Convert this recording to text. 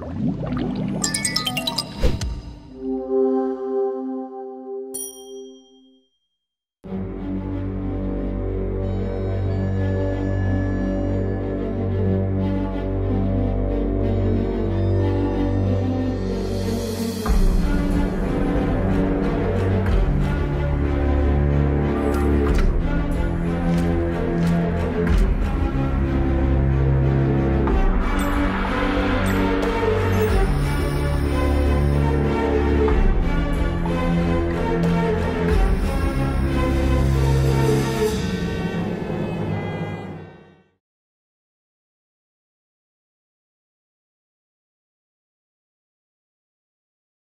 Música